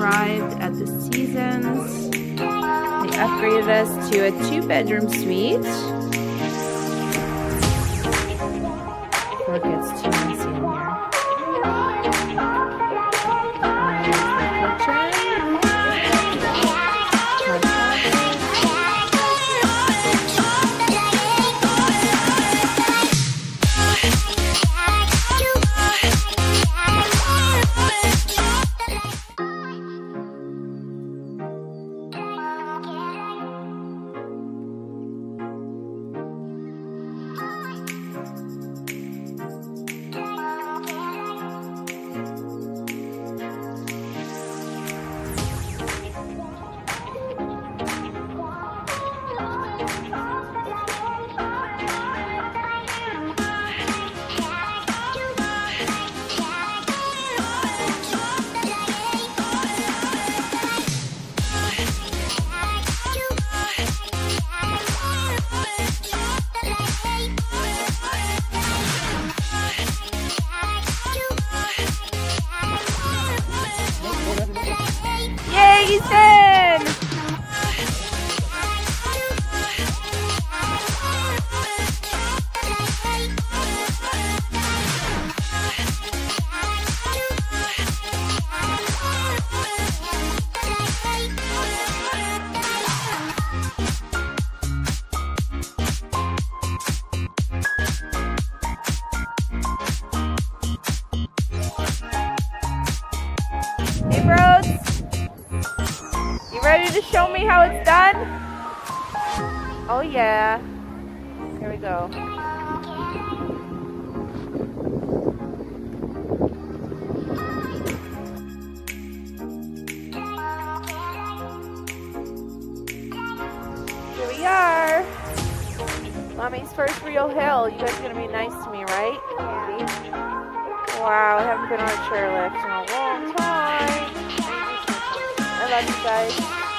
arrived at the Seasons. They upgraded us to a two bedroom suite. Before it Yay, You ready to show me how it's done? Oh, yeah. Here we go. Here we are. Mommy's first real hill. You guys are going to be nice to me, right? Wow, I haven't been on a chairlift in a long time. Guys.